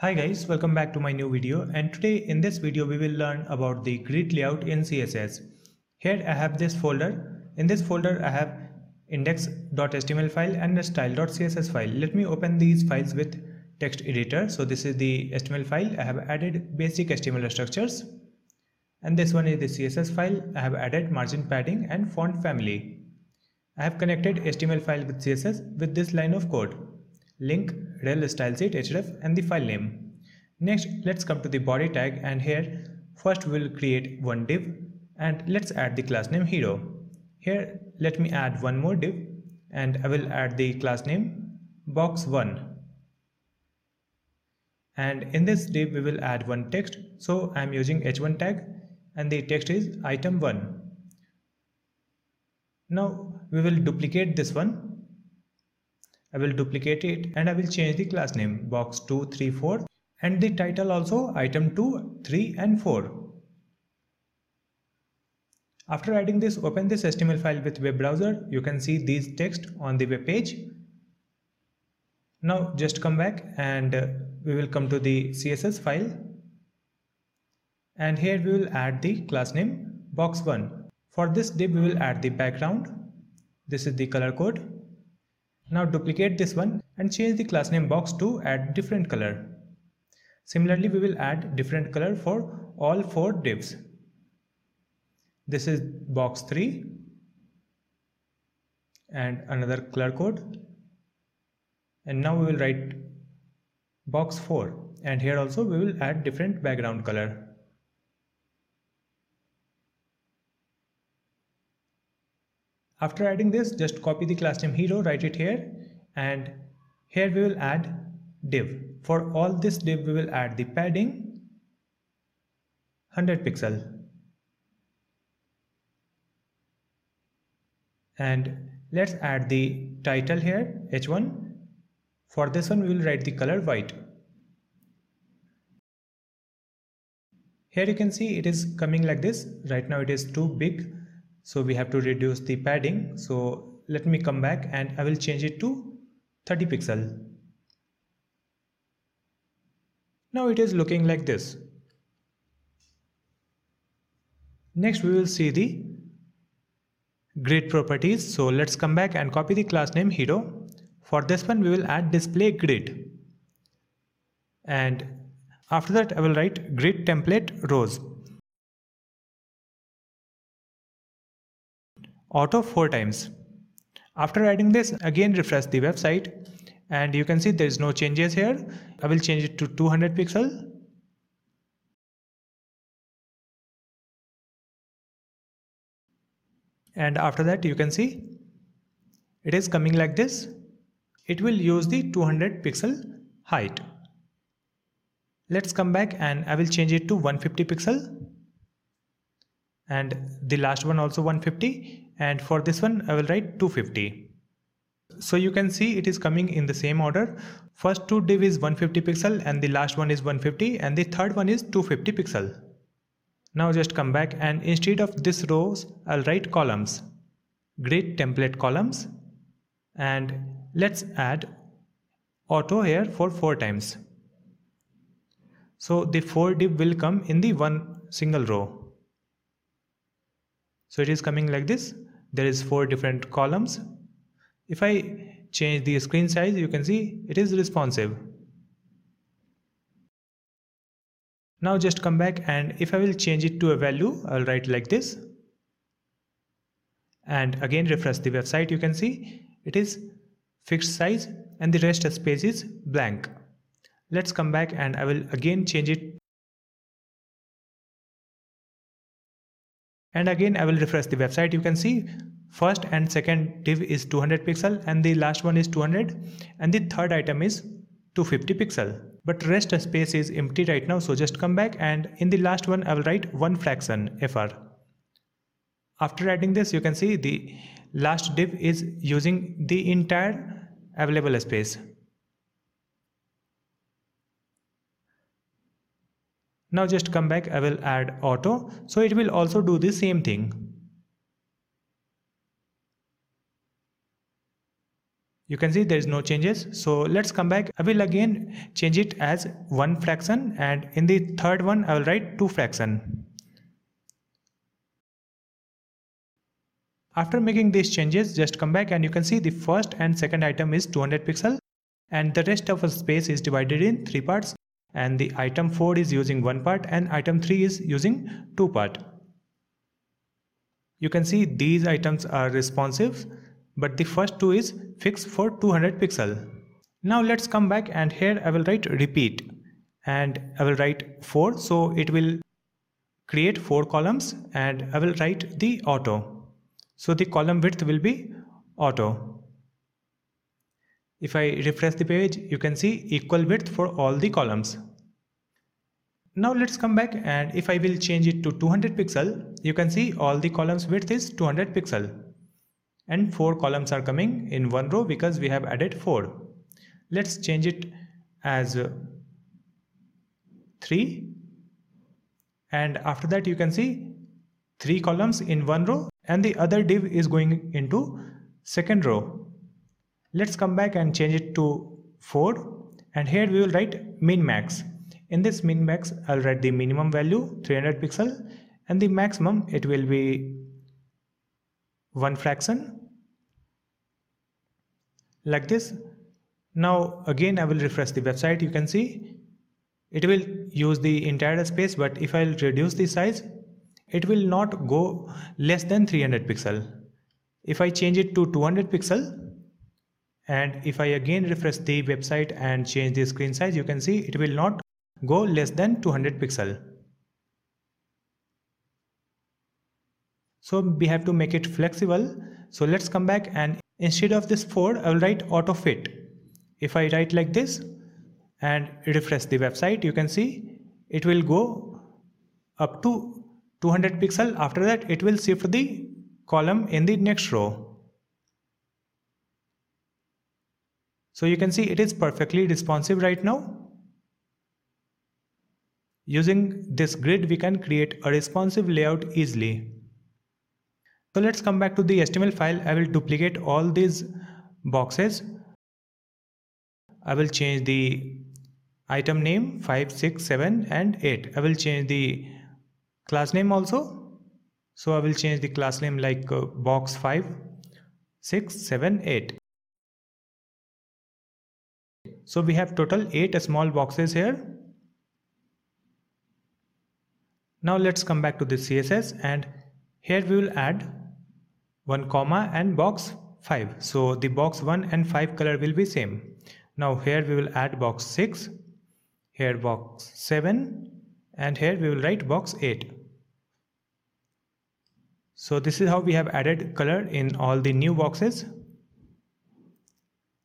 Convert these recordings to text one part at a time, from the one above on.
Hi guys, welcome back to my new video and today in this video we will learn about the grid layout in CSS. Here I have this folder. In this folder I have index.html file and a style.css file. Let me open these files with text editor. So this is the HTML file. I have added basic HTML structures and this one is the CSS file. I have added margin padding and font family. I have connected HTML file with CSS with this line of code. Link, rel style sheet, href and the file name. Next, let's come to the body tag and here first we will create one div and let's add the class name hero. Here let me add one more div and I will add the class name box1 and in this div we will add one text so I am using h1 tag and the text is item 1 now we will duplicate this one I will duplicate it and I will change the class name box 2 3 4 and the title also item 2 3 and 4 after adding this open this HTML file with web browser. You can see these text on the web page. Now just come back and uh, we will come to the CSS file. And here we will add the class name box1 for this div we will add the background. This is the color code now duplicate this one and change the class name box to add different color. Similarly, we will add different color for all four divs. This is box 3 and another color code. And now we will write box 4 and here also we will add different background color. After adding this, just copy the class name hero, write it here and here we will add div. For all this div, we will add the padding 100 pixel. And let's add the title here, h1. For this one, we will write the color white. Here you can see it is coming like this. Right now it is too big so we have to reduce the padding. So let me come back and I will change it to 30 pixel. Now it is looking like this. Next we will see the grid properties. So let's come back and copy the class name hero. For this one we will add display grid. And after that I will write grid template rows auto four times. After adding this, again refresh the website and you can see there is no changes here. I will change it to 200 pixel. And after that you can see it is coming like this. It will use the 200 pixel height. Let's come back and I will change it to 150 pixel and the last one also 150 and for this one I will write 250. So you can see it is coming in the same order. First two div is 150 pixel and the last one is 150 and the third one is 250 pixel. Now just come back and instead of this rows I'll write columns. Grid template columns and let's add auto here for 4 times. So the 4 div will come in the one single row. So it is coming like this there is four different columns. If I change the screen size you can see it is responsive. Now just come back and if I will change it to a value I'll write like this. And again refresh the website you can see it is fixed size and the rest of space is blank. Let's come back and I will again change it and again I will refresh the website. You can see first and second div is 200 pixel and the last one is 200 and the third item is 250 pixel. But rest space is empty right now so just come back. And in the last one I will write one fraction fr after adding this you can see the last div is using the entire available space Now just come back, I will add auto. So it will also do the same thing. you can see there is no changes so let's come back I will again change it as one fraction and in the third one I will write two fraction after making these changes just come back and you can see the first and second item is 200 pixel and the rest of the space is divided in three parts and the item 4 is using one part and item 3 is using two part you can see these items are responsive but the first two is fixed for 200 pixel. Now let's come back and here I will write repeat and I will write 4 so it will create 4 columns and I will write the auto. So the column width will be auto. If I refresh the page you can see equal width for all the columns. Now let's come back and if I will change it to 200 pixel you can see all the columns width is 200 pixel. And four columns are coming in one row because we have added four. Let's change it as uh, three. And after that you can see three columns in one row and the other div is going into second row let's come back and change it to 4 and here we will write min max. In this min max i'll write the minimum value 300 pixel. And the maximum it will be one fraction. Like this. Now again I will refresh the website. You can see. It will use the entire space but if I'll reduce the size it will not go less than 300 pixel. If I change it to 200 pixel and if I again refresh the website and change the screen size you can see it will not go less than 200 pixel so we have to make it flexible so let's come back and Instead of this 4, I will write auto fit. If I write like this and refresh the website, you can see it will go up to 200 pixel. After that, it will shift the column in the next row. So you can see it is perfectly responsive right now. Using this grid, we can create a responsive layout easily. So let's come back to the HTML file. I will duplicate all these boxes. I will change the item name 5, 6, 7 and 8. I will change the class name also. So I will change the class name like uh, box 5, 6, 7, 8. So we have total 8 small boxes here. Now let's come back to the CSS and here we will add 1 comma and box 5 so the box 1 and 5 color will be same. Now here we will add box 6 here box 7 and here we will write box 8 so this is how we have added color in all the new boxes.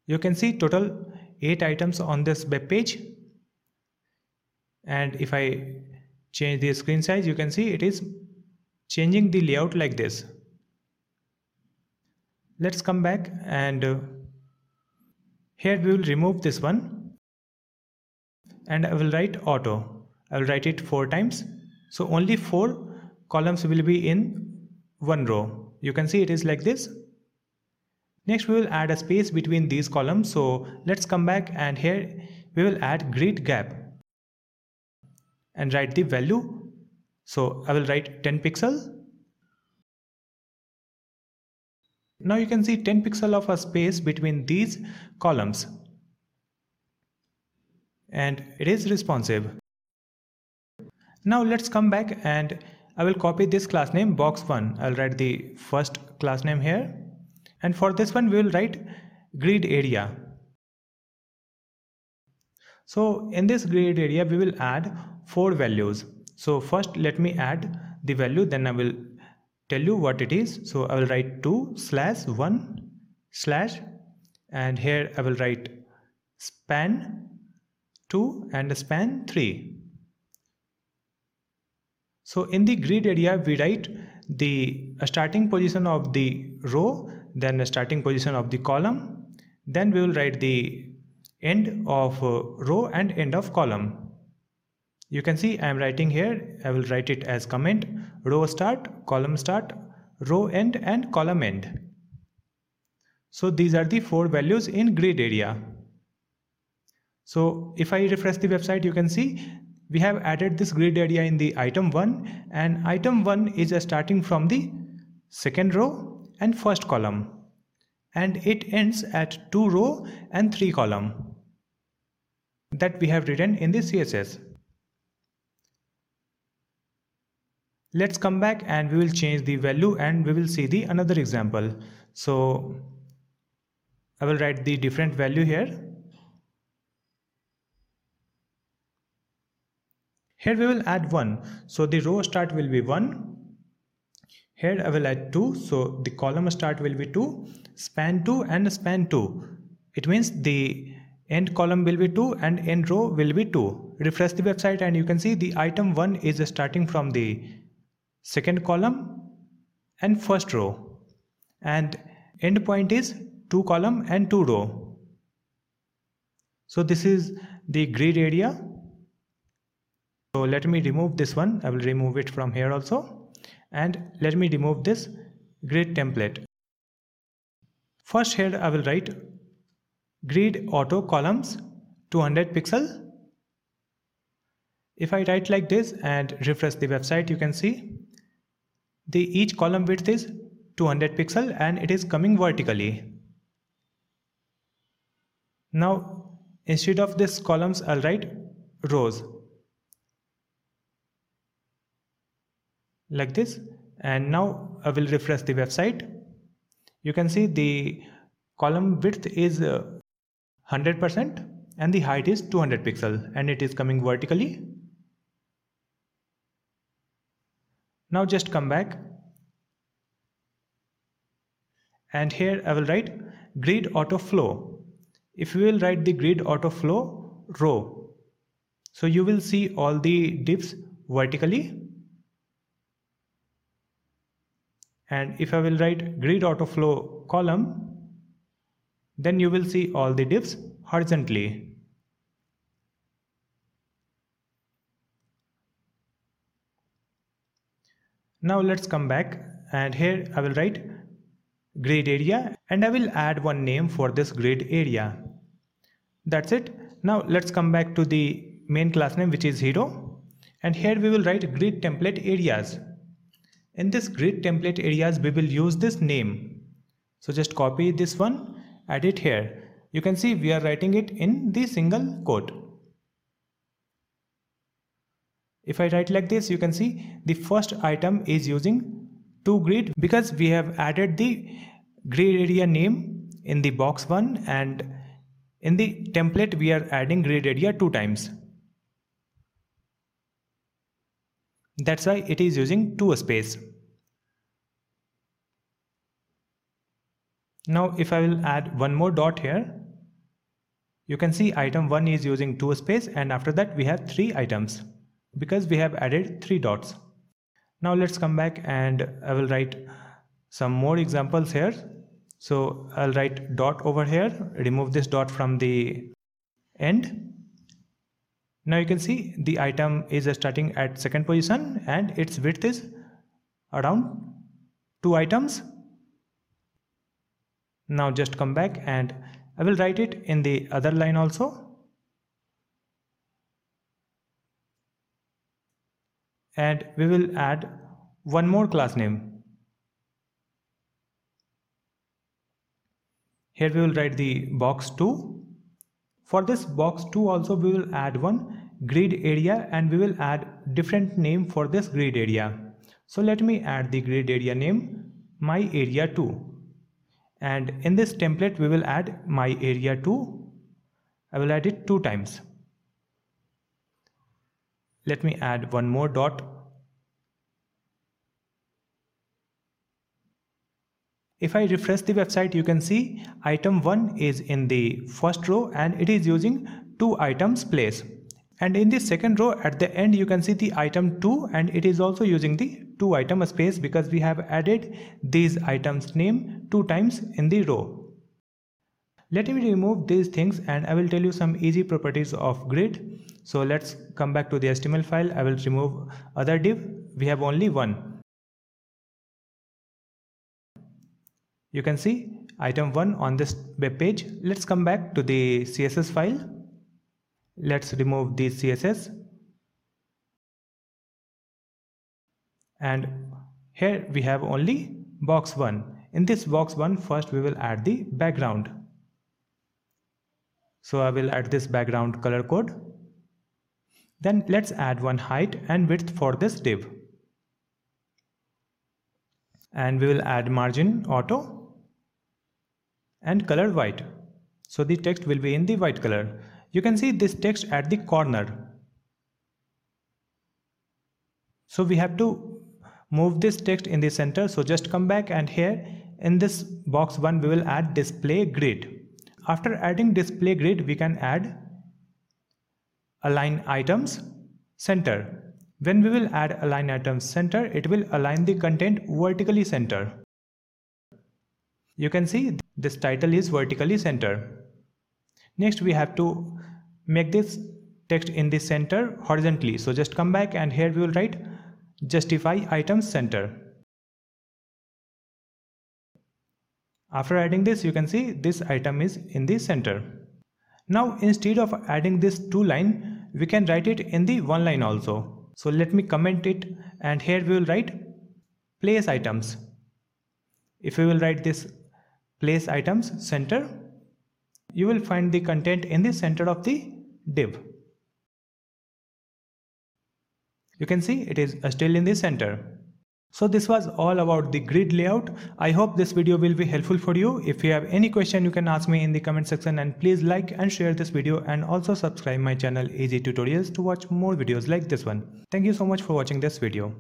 You can see total 8 items on this web page. And if I change the screen size you can see it is changing the layout like this. Let's come back and uh, here we will remove this one. And I will write auto. I will write it four times. So only four columns will be in one row. You can see it is like this next we will add a space between these columns. So let's come back and here we will add grid gap and write the value. So I will write 10 pixel. Now you can see 10 pixel of a space between these columns. And it is responsive. Now let's come back and I will copy this class name box1. I'll write the first class name here and for this one we will write grid area. So in this grid area we will add four values. So first let me add the value then I will tell you what it is so I will write 2 slash 1 slash and here I will write span 2 and span 3 so in the grid area we write the starting position of the row then the starting position of the column then we will write the end of uh, row and end of column you can see I am writing here I will write it as comment row start column start row end and column end So these are the four values in grid area. So if I refresh the website, you can see we have added this grid area in the item 1 and item 1 is starting from the second row and first column and it ends at 2 row and 3 column that we have written in the CSS. Let's come back and we will change the value and we will see the another example. So I will write the different value here. Here we will add 1. So the row start will be 1. Here I will add 2. So the column start will be 2. Span 2 and span 2. It means the end column will be 2 and end row will be 2. Refresh the website and you can see the item 1 is starting from the second column and first row and end point is 2 column and 2 row. So this is the grid area. So let me remove this one. I will remove it from here also and let me remove this grid template. First here I will write grid auto columns 200 pixel. If I write like this and refresh the website you can see the each column width is 200 pixel and it is coming vertically. Now instead of this columns I'll write rows like this and now I will refresh the website. You can see the column width is 100% uh, and the height is 200 pixel and it is coming vertically Now just come back and here I will write grid auto flow. If you will write the grid auto flow row, so you will see all the divs vertically. And if I will write grid auto flow column, then you will see all the divs horizontally. Now let's come back and here I will write grid area and I will add one name for this grid area. That's it. Now let's come back to the main class name which is hero and here we will write grid template areas. In this grid template areas we will use this name. So just copy this one, add it here. You can see we are writing it in the single quote. If I write like this, you can see the first item is using two grid because we have added the grid area name in the box one and in the template we are adding grid area two times. That's why it is using two space. Now if I will add one more dot here, you can see item 1 is using 2 space and after that we have 3 items because we have added three dots. Now let's come back and I will write some more examples here. So I'll write dot over here, remove this dot from the end. Now you can see the item is starting at second position and its width is around two items. Now just come back and I will write it in the other line also and we will add one more class name. Here we will write the box 2. For this box 2 also we will add one grid area and we will add different name for this grid area. So let me add the grid area name my area 2 and in this template we will add my area 2 I will add it two times. Let me add one more dot If I refresh the website, you can see item 1 is in the first row and it is using two items place. And in the second row at the end, you can see the item 2 and it is also using the two item space because we have added these items name two times in the row. Let me remove these things and I will tell you some easy properties of grid. So let's come back to the HTML file. I will remove other div. We have only one. You can see item 1 on this web page. Let's come back to the CSS file. Let's remove the CSS. And here we have only box 1. In this box 1 first we will add the background. So I will add this background color code. Then let's add one height and width for this div. And we will add margin auto and color white. So the text will be in the white color. You can see this text at the corner. So we have to move this text in the center. So just come back and here in this box 1 we will add display grid. After adding display grid we can add align items center. When we will add align items center, it will align the content vertically center. You can see this title is vertically centered. Next we have to make this text in the center horizontally. So just come back and here we will write justify items center. After adding this you can see this item is in the center. Now instead of adding this two line we can write it in the one line also. So let me comment it and here we will write place items. If we will write this place items center you will find the content in the center of the div you can see it is still in the center so this was all about the grid layout. I hope this video will be helpful for you. If you have any question you can ask me in the comment section and please like and share this video and also subscribe my channel Easy Tutorials to watch more videos like this one. Thank you so much for watching this video.